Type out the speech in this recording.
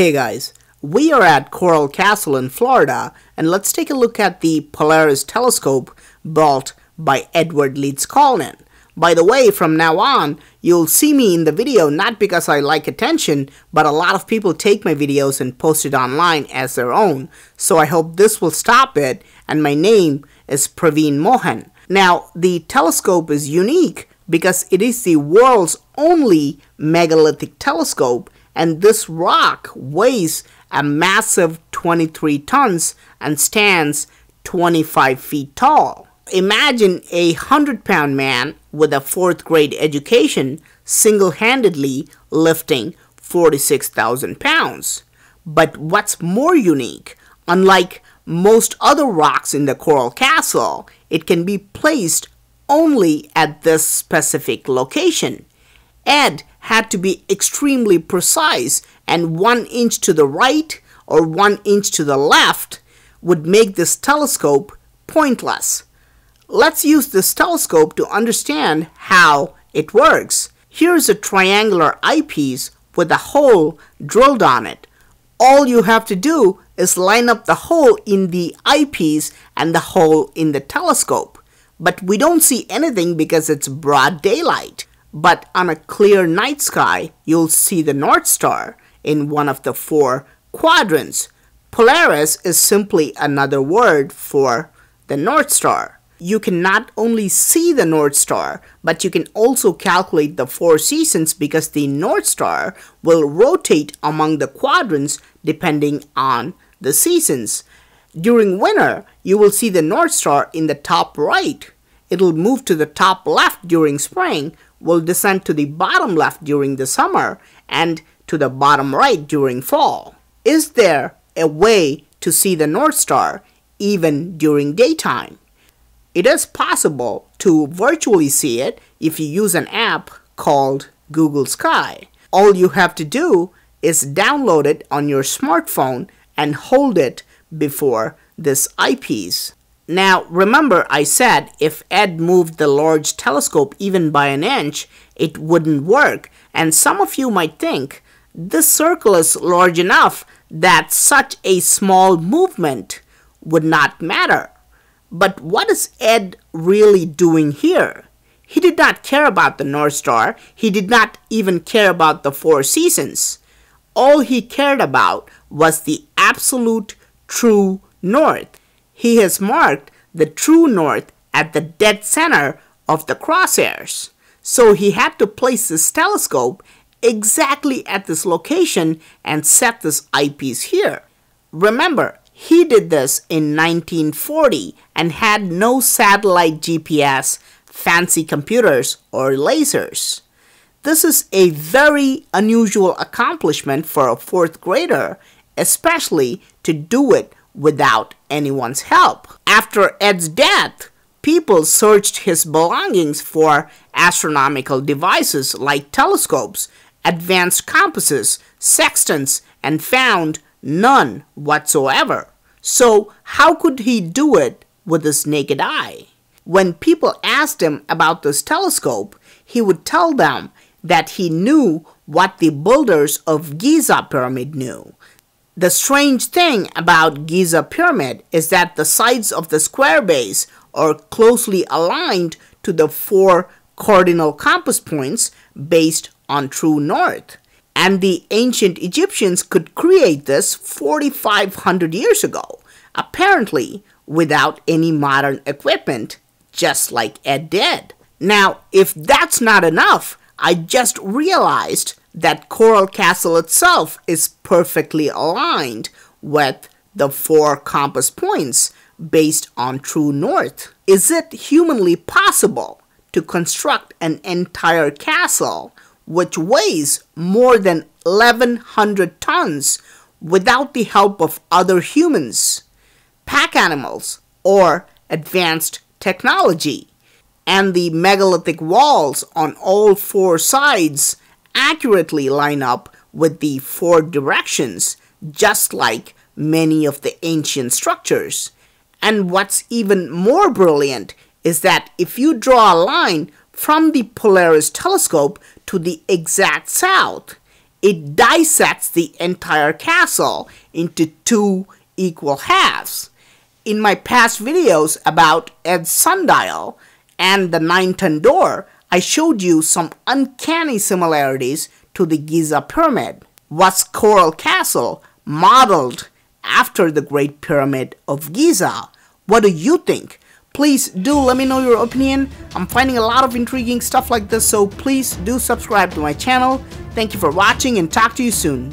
Hey guys, we are at Coral Castle in Florida and let's take a look at the Polaris telescope built by Edward Leedskalnin. By the way, from now on, you'll see me in the video not because I like attention, but a lot of people take my videos and post it online as their own. So I hope this will stop it and my name is Praveen Mohan. Now, the telescope is unique because it is the world's only megalithic telescope and this rock weighs a massive 23 tons and stands 25 feet tall. Imagine a 100 pound man with a fourth grade education single handedly lifting 46,000 pounds. But what's more unique, unlike most other rocks in the Coral Castle, it can be placed only at this specific location. Ed had to be extremely precise and one inch to the right or one inch to the left would make this telescope pointless. Let's use this telescope to understand how it works. Here's a triangular eyepiece with a hole drilled on it. All you have to do is line up the hole in the eyepiece and the hole in the telescope. But we don't see anything because it's broad daylight. But on a clear night sky, you'll see the North Star in one of the four quadrants. Polaris is simply another word for the North Star. You can not only see the North Star, but you can also calculate the four seasons because the North Star will rotate among the quadrants depending on the seasons. During winter, you will see the North Star in the top right. It'll move to the top left during spring, will descend to the bottom left during the summer and to the bottom right during fall. Is there a way to see the North Star even during daytime? It is possible to virtually see it if you use an app called Google Sky. All you have to do is download it on your smartphone and hold it before this eyepiece. Now, remember I said if Ed moved the large telescope even by an inch, it wouldn't work. And some of you might think, this circle is large enough that such a small movement would not matter. But what is Ed really doing here? He did not care about the North Star. He did not even care about the four seasons. All he cared about was the absolute true north he has marked the true north at the dead center of the crosshairs. So he had to place his telescope exactly at this location and set this eyepiece here. Remember, he did this in 1940 and had no satellite GPS, fancy computers, or lasers. This is a very unusual accomplishment for a fourth grader, especially to do it without anyone's help. After Ed's death, people searched his belongings for astronomical devices like telescopes, advanced compasses, sextants, and found none whatsoever. So, how could he do it with his naked eye? When people asked him about this telescope, he would tell them that he knew what the builders of Giza pyramid knew the strange thing about Giza Pyramid is that the sides of the square base are closely aligned to the four cardinal compass points based on true north. And the ancient Egyptians could create this 4,500 years ago, apparently without any modern equipment, just like Ed did. Now, if that's not enough, I just realized that Coral Castle itself is perfectly aligned with the four compass points based on true north. Is it humanly possible to construct an entire castle which weighs more than 1100 tons without the help of other humans, pack animals, or advanced technology? And the megalithic walls on all four sides accurately line up with the four directions, just like many of the ancient structures. And what's even more brilliant is that if you draw a line from the Polaris telescope to the exact south, it dissects the entire castle into two equal halves. In my past videos about Ed's sundial and the nine-ton door, I showed you some uncanny similarities to the Giza Pyramid. Was Coral Castle modeled after the Great Pyramid of Giza? What do you think? Please do let me know your opinion. I'm finding a lot of intriguing stuff like this, so please do subscribe to my channel. Thank you for watching and talk to you soon.